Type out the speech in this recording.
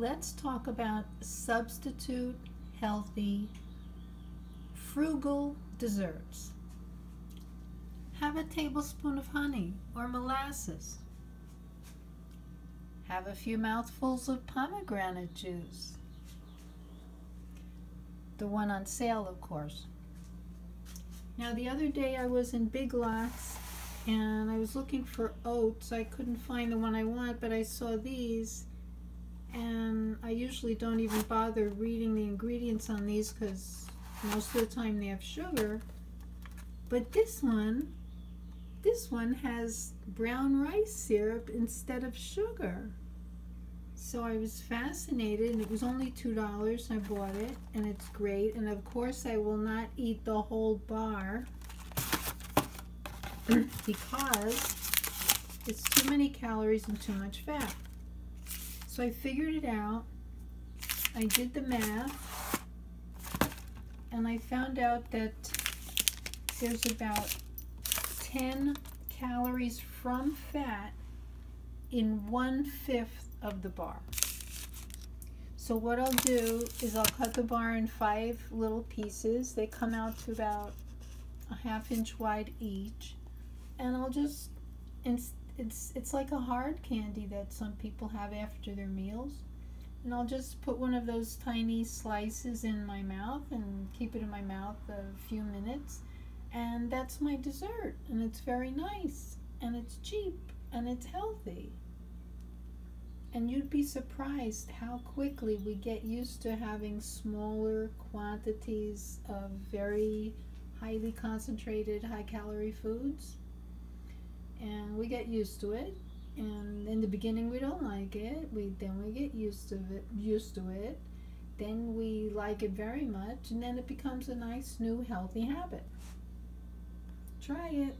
let's talk about substitute healthy frugal desserts. Have a tablespoon of honey or molasses. Have a few mouthfuls of pomegranate juice. The one on sale, of course. Now, the other day I was in Big Lots and I was looking for oats. I couldn't find the one I want, but I saw these. And I usually don't even bother reading the ingredients on these because most of the time they have sugar. But this one, this one has brown rice syrup instead of sugar. So I was fascinated, and it was only $2. I bought it, and it's great. And of course, I will not eat the whole bar because it's too many calories and too much fat. So I figured it out. I did the math and I found out that there's about 10 calories from fat in one fifth of the bar. So what I'll do is I'll cut the bar in five little pieces. They come out to about a half inch wide each and I'll just it's it's like a hard candy that some people have after their meals. And I'll just put one of those tiny slices in my mouth and keep it in my mouth a few minutes. And that's my dessert. And it's very nice. And it's cheap. And it's healthy. And you'd be surprised how quickly we get used to having smaller quantities of very highly concentrated high calorie foods and we get used to it. And in the beginning we don't like it. We then we get used to it used to it. Then we like it very much. And then it becomes a nice new healthy habit. Try it